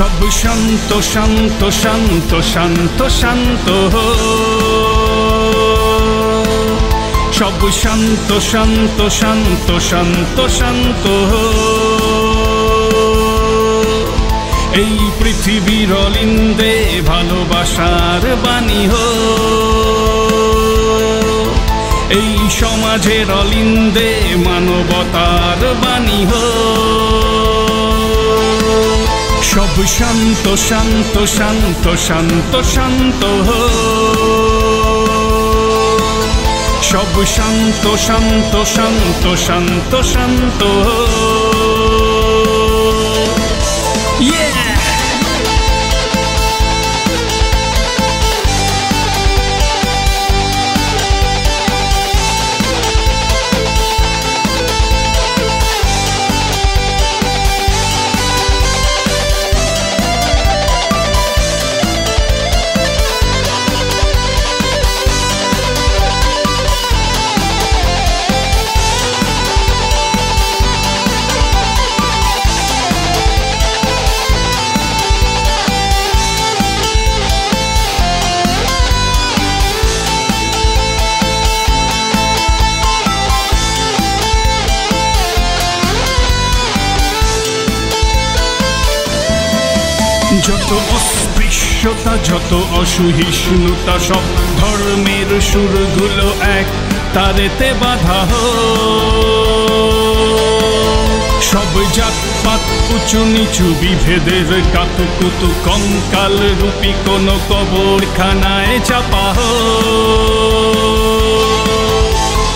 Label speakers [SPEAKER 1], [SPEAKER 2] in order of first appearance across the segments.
[SPEAKER 1] সব শান্ত শান্ত শান্ত শান্ত শান্ত। সব শান্ত শান্ত শান্ত শান্ত শান্ত। এই পৃথিবীর অলিন্দে ভালোবাসার বাণী হো। এই সমাজের অলিন্দে মানবতার বাণী হো। সব শান্ত শান্ত শান্ত শান্ত শান্ত সব শান্ত শান্ত শান্ত শান্ত শান্ত যত অস্পৃশ্যতা, যত অসহিষ্ণুতা, সব ধর্মের সুরগুলো এক তারেতে বাধা সব জাতপাত উঁচু নিচু বিভেদের কাতুকুতু কঙ্কাল রূপী কোন কবরখানায় চাপা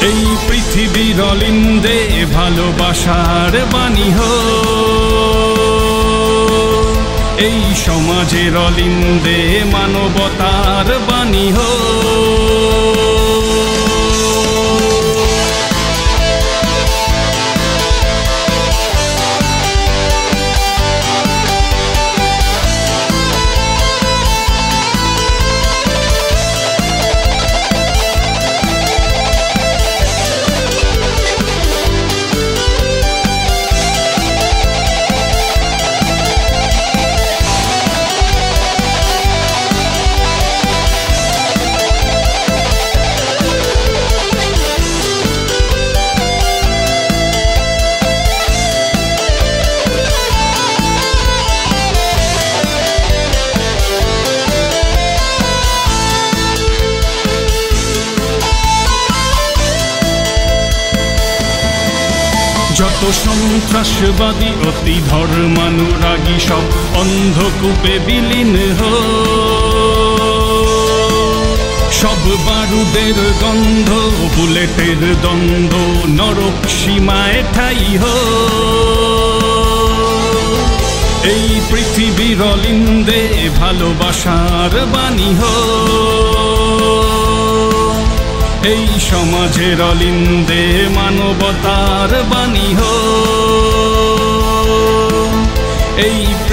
[SPEAKER 1] এই পৃথিবীর অলিন্দে ভালোবাসার বাণী হো এই সমাজের অলিন্দে মানবতার বাণী হো যত সন্ত্রাসবাদী অতি ধর্মানুরাগী সব অন্ধকূপে বিলীন হো সব বারুদের গন্ধ বুলেটের দ্বন্দ্ব নরক সীমায় ঠাই হো এই পৃথিবীর অলিন্দে ভালোবাসার বাণী হো এই সমাজের অলিন্দে মানবতার বাণী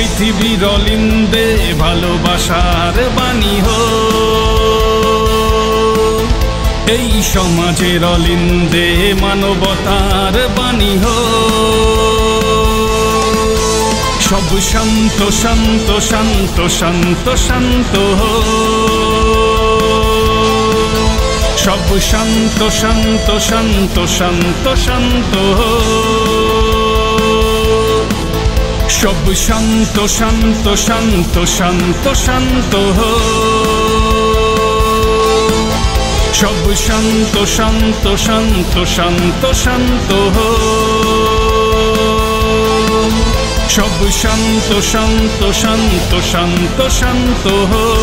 [SPEAKER 1] পৃথিবীর অলিন্দে ভালোবাসার বাণী হো। এই সমাজের অলিন্দে মানবতার বাণী হো। সব শান্ত শান্ত শান্ত শান্ত শান্ত হো। সব শান্ত শান্ত শান্ত শান্ত শান্ত হো। সব শান্ত শান্ত শান্ত শান্ত শান্ত হো সব শান্ত শান্ত শান্ত শান্ত শান্ত হো সব শান্ত শান্ত শান্ত শান্ত শান্ত হো